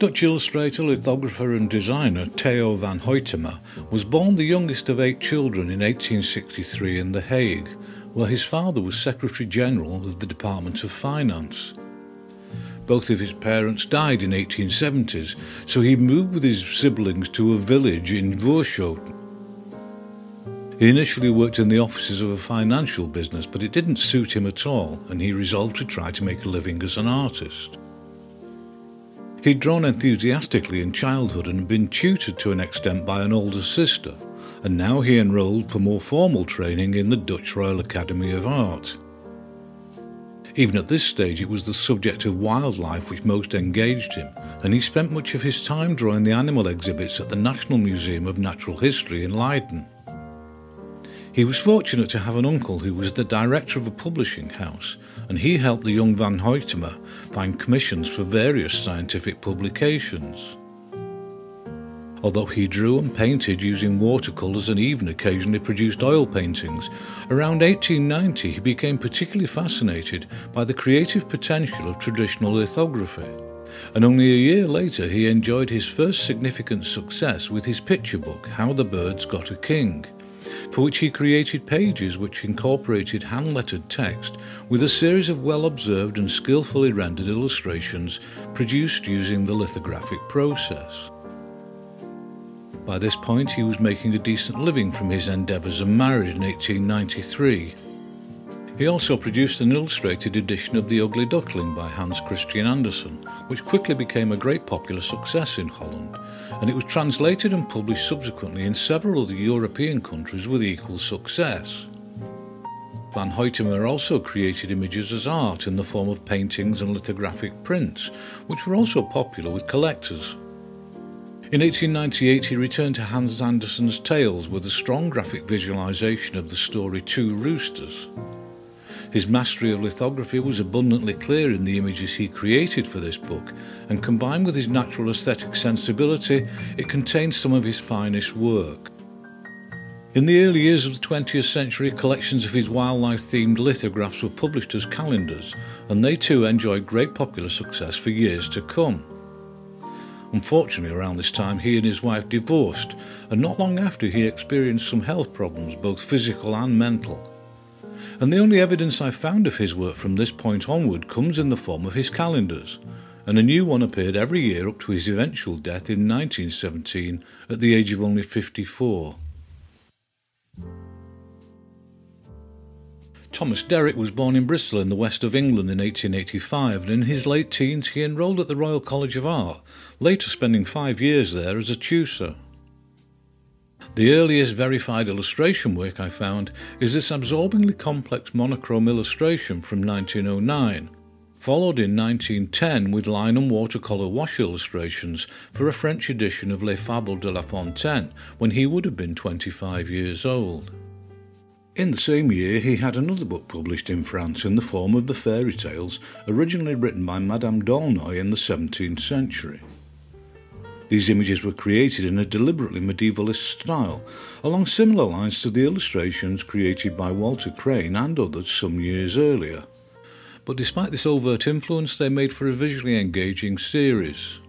Dutch illustrator, lithographer and designer Theo van Hoytema was born the youngest of eight children in 1863 in The Hague, where his father was Secretary General of the Department of Finance. Both of his parents died in 1870s, so he moved with his siblings to a village in Voorschoten. He initially worked in the offices of a financial business, but it didn't suit him at all, and he resolved to try to make a living as an artist. He'd drawn enthusiastically in childhood and been tutored to an extent by an older sister, and now he enrolled for more formal training in the Dutch Royal Academy of Art. Even at this stage, it was the subject of wildlife which most engaged him, and he spent much of his time drawing the animal exhibits at the National Museum of Natural History in Leiden. He was fortunate to have an uncle who was the director of a publishing house, and he helped the young Van Hoytema find commissions for various scientific publications. Although he drew and painted using watercolours and even occasionally produced oil paintings, around 1890 he became particularly fascinated by the creative potential of traditional lithography. And only a year later he enjoyed his first significant success with his picture book, How the Birds Got a King for which he created pages which incorporated hand-lettered text with a series of well-observed and skillfully rendered illustrations produced using the lithographic process. By this point he was making a decent living from his endeavours and married in 1893. He also produced an illustrated edition of The Ugly Duckling by Hans Christian Andersen, which quickly became a great popular success in Holland, and it was translated and published subsequently in several other European countries with equal success. Van Hoytema also created images as art in the form of paintings and lithographic prints, which were also popular with collectors. In 1898 he returned to Hans Andersen's Tales with a strong graphic visualization of the story Two Roosters. His mastery of lithography was abundantly clear in the images he created for this book, and combined with his natural aesthetic sensibility, it contains some of his finest work. In the early years of the 20th century, collections of his wildlife themed lithographs were published as calendars, and they too enjoyed great popular success for years to come. Unfortunately, around this time, he and his wife divorced, and not long after, he experienced some health problems, both physical and mental and the only evidence I found of his work from this point onward comes in the form of his calendars, and a new one appeared every year up to his eventual death in 1917 at the age of only 54. Thomas Derrick was born in Bristol in the west of England in 1885 and in his late teens he enrolled at the Royal College of Art, later spending five years there as a tutor. The earliest verified illustration work I found is this absorbingly complex monochrome illustration from 1909, followed in 1910 with line and watercolour wash illustrations for a French edition of Les Fables de La Fontaine when he would have been 25 years old. In the same year, he had another book published in France in the form of the fairy tales originally written by Madame d'Aulnoy in the 17th century. These images were created in a deliberately medievalist style, along similar lines to the illustrations created by Walter Crane and others some years earlier. But despite this overt influence, they made for a visually engaging series.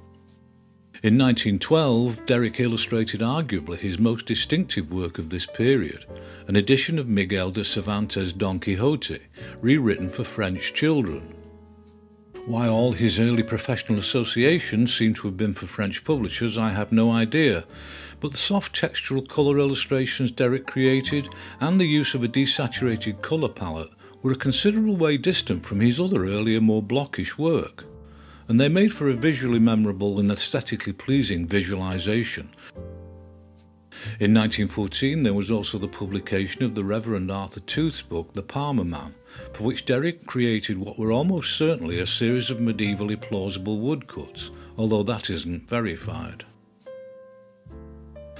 In 1912, Derrick illustrated arguably his most distinctive work of this period, an edition of Miguel de Cervantes' Don Quixote, rewritten for French children. Why all his early professional associations seem to have been for French publishers, I have no idea, but the soft textural colour illustrations Derrick created and the use of a desaturated colour palette were a considerable way distant from his other earlier, more blockish work, and they made for a visually memorable and aesthetically pleasing visualisation. In 1914, there was also the publication of the Reverend Arthur Tooth's book, The Palmer Man, for which Derrick created what were almost certainly a series of medievally plausible woodcuts, although that isn't verified.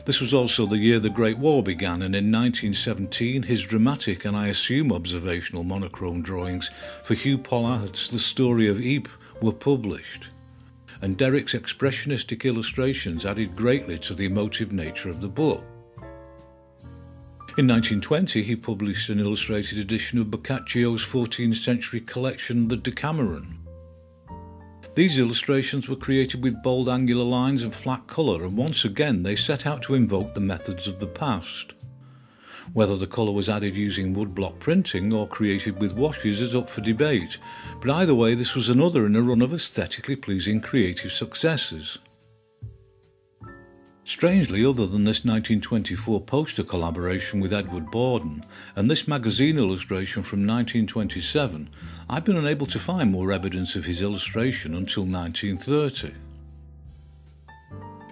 This was also the year the Great War began, and in 1917 his dramatic and I assume observational monochrome drawings for Hugh Pollard's The Story of Ypres were published. And Derrick's expressionistic illustrations added greatly to the emotive nature of the book. In 1920, he published an illustrated edition of Boccaccio's 14th century collection, The Decameron. These illustrations were created with bold angular lines and flat colour, and once again they set out to invoke the methods of the past. Whether the colour was added using woodblock printing or created with washes is up for debate, but either way this was another in a run of aesthetically pleasing creative successes. Strangely, other than this 1924 poster collaboration with Edward Bawden and this magazine illustration from 1927, I've been unable to find more evidence of his illustration until 1930.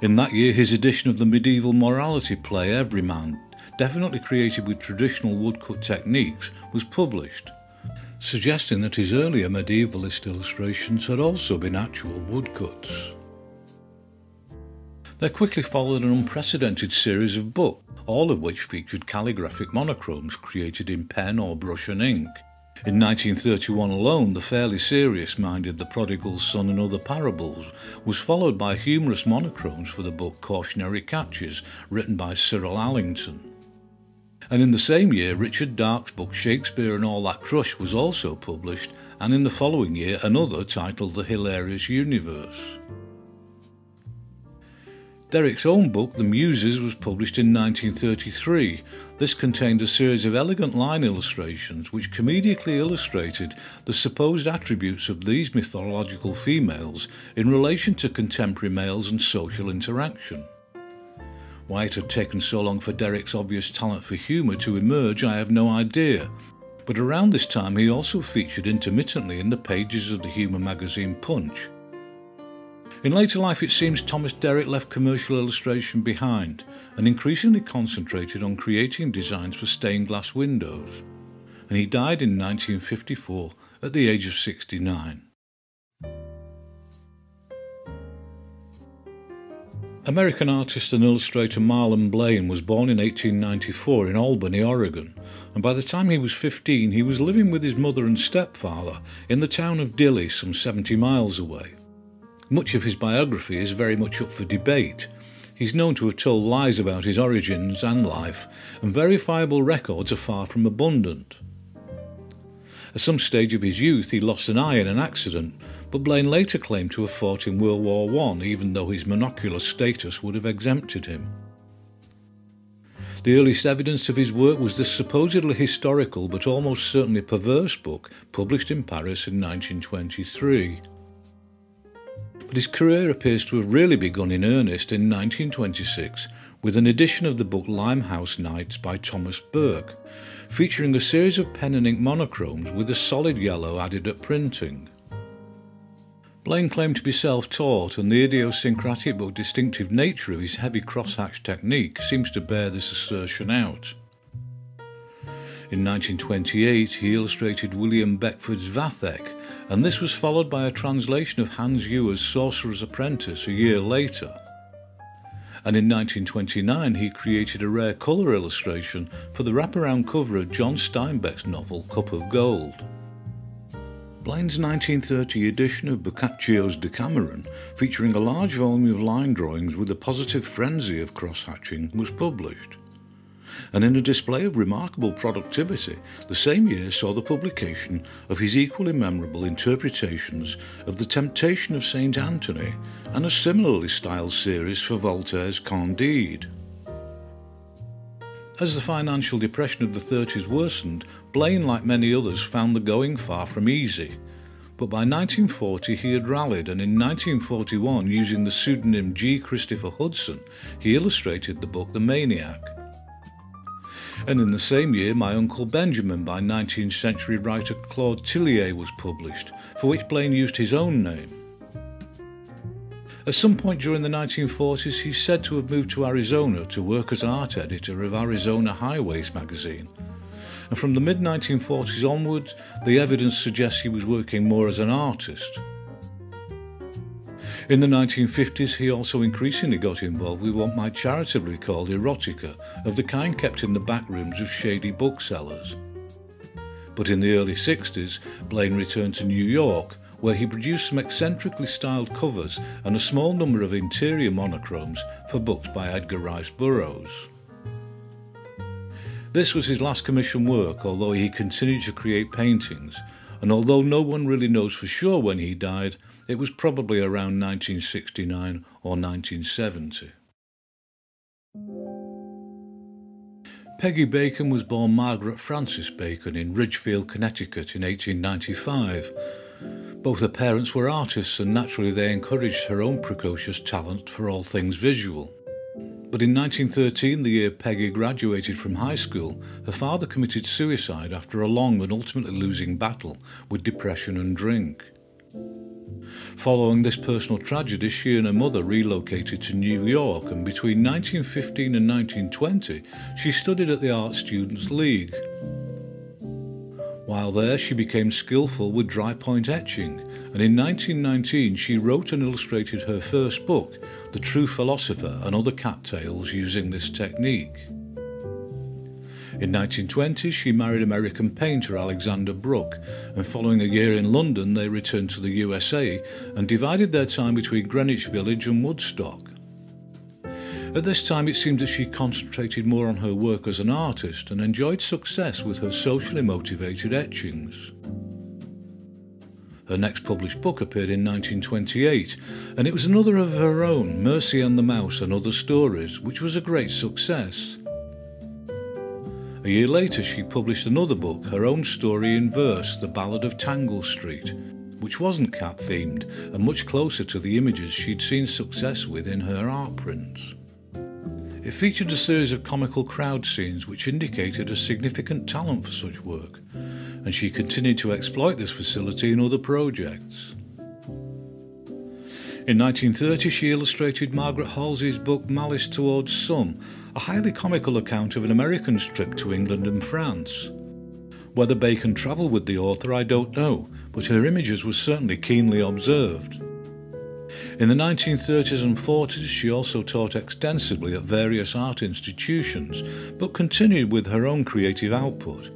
In that year, his edition of the medieval morality play Everyman definitely created with traditional woodcut techniques, was published, suggesting that his earlier medievalist illustrations had also been actual woodcuts. There quickly followed an unprecedented series of books, all of which featured calligraphic monochromes created in pen or brush and ink. In 1931 alone, the fairly serious minded The Prodigal Son and Other Parables was followed by humorous monochromes for the book Cautionary Catches, written by Cyril Alington. And in the same year, Richard Dark's book Shakespeare and All That Crush was also published, and in the following year, another titled The Hilarious Universe. Derrick's own book, The Muses, was published in 1933. This contained a series of elegant line illustrations which comedically illustrated the supposed attributes of these mythological females in relation to contemporary males and social interaction. Why it had taken so long for Derrick's obvious talent for humour to emerge, I have no idea. But around this time, he also featured intermittently in the pages of the humour magazine Punch. In later life, it seems Thomas Derrick left commercial illustration behind and increasingly concentrated on creating designs for stained glass windows. And he died in 1954 at the age of 69. American artist and illustrator Mahlon Blaine was born in 1894 in Albany, Oregon, and by the time he was 15 he was living with his mother and stepfather in the town of Dilley, some 70 miles away. Much of his biography is very much up for debate. He's known to have told lies about his origins and life, and verifiable records are far from abundant. At some stage of his youth he lost an eye in an accident, but Blaine later claimed to have fought in World War I, even though his monocular status would have exempted him. The earliest evidence of his work was the supposedly historical but almost certainly perverse book published in Paris in 1923. But his career appears to have really begun in earnest in 1926 with an edition of the book Limehouse Nights by Thomas Burke, featuring a series of pen and ink monochromes with a solid yellow added at printing. Blaine claimed to be self-taught and the idiosyncratic but distinctive nature of his heavy crosshatch technique seems to bear this assertion out. In 1928 he illustrated William Beckford's Vathek and this was followed by a translation of Hans Ewers' Sorcerer's Apprentice a year later. And in 1929 he created a rare colour illustration for the wraparound cover of John Steinbeck's novel Cup of Gold. Blaine's 1930 edition of Boccaccio's Decameron, featuring a large volume of line drawings with a positive frenzy of cross-hatching, was published. And in a display of remarkable productivity, the same year saw the publication of his equally memorable interpretations of The Temptation of St. Anthony and a similarly styled series for Voltaire's Candide. As the financial depression of the 30s worsened, Blaine, like many others, found the going far from easy. But by 1940 he had rallied, and in 1941, using the pseudonym G. Christopher Hudson, he illustrated the book The Maniac. And in the same year, My Uncle Benjamin by 19th century writer Claude Tillier was published, for which Blaine used his own name. At some point during the 1940s, he's said to have moved to Arizona to work as art editor of Arizona Highways magazine. And from the mid 1940s onwards, the evidence suggests he was working more as an artist. In the 1950s, he also increasingly got involved with what might charitably be called erotica, of the kind kept in the back rooms of shady booksellers. But in the early 60s, Blaine returned to New York where he produced some eccentrically styled covers and a small number of interior monochromes for books by Edgar Rice Burroughs. This was his last commissioned work, although he continued to create paintings, and although no one really knows for sure when he died, it was probably around 1969 or 1970. Peggy Bacon was born Margaret Frances Bacon in Ridgefield, Connecticut in 1895. Both her parents were artists and naturally they encouraged her own precocious talent for all things visual. But in 1913, the year Peggy graduated from high school, her father committed suicide after a long and ultimately losing battle with depression and drink. Following this personal tragedy, she and her mother relocated to New York, and between 1915 and 1920, she studied at the Art Students League. While there, she became skillful with dry point etching, and in 1919 she wrote and illustrated her first book, The True Philosopher and Other Cat Tales, using this technique. In 1920, she married American painter Alexander Brooke, and following a year in London, they returned to the USA and divided their time between Greenwich Village and Woodstock. At this time, it seemed that she concentrated more on her work as an artist and enjoyed success with her socially motivated etchings. Her next published book appeared in 1928, and it was another of her own, Mercy and the Mouse and Other Stories, which was a great success. A year later, she published another book, her own story in verse, The Ballad of Tangle Street, which wasn't cat themed and much closer to the images she'd seen success with in her art prints. It featured a series of comical crowd scenes which indicated a significant talent for such work, and she continued to exploit this facility in other projects. In 1930, she illustrated Margaret Halsey's book Malice Towards Some, a highly comical account of an American's trip to England and France. Whether Bacon travelled with the author, I don't know, but her images were certainly keenly observed. In the 1930s and 40s, she also taught extensively at various art institutions, but continued with her own creative output.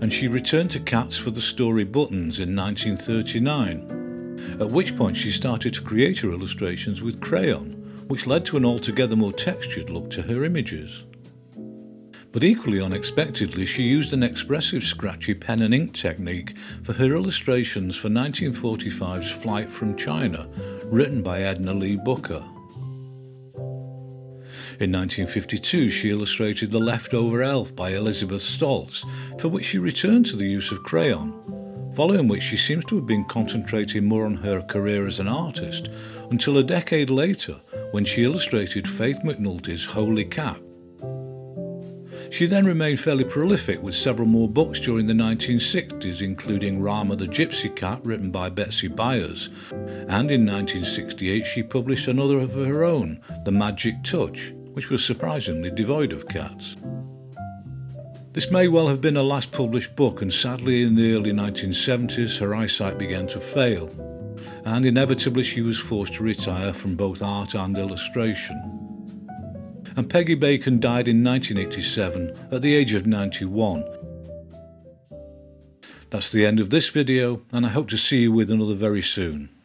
And she returned to cats for the story Buttons in 1939, at which point she started to create her illustrations with crayon, which led to an altogether more textured look to her images. But equally unexpectedly, she used an expressive scratchy pen and ink technique for her illustrations for 1945's Flight from China, written by Edna Lee Booker. In 1952, she illustrated The Leftover Elf by Elizabeth Stoltz, for which she returned to the use of crayon, following which she seems to have been concentrating more on her career as an artist until a decade later when she illustrated Faith McNulty's Holy Cat. She then remained fairly prolific with several more books during the 1960s, including Rama the Gypsy Cat, written by Betsy Byars, and in 1968 she published another of her own, The Magic Touch, which was surprisingly devoid of cats. This may well have been her last published book, and sadly, in the early 1970s, her eyesight began to fail, and inevitably she was forced to retire from both art and illustration. And Peggy Bacon died in 1987 at the age of 91. That's the end of this video, and I hope to see you with another very soon.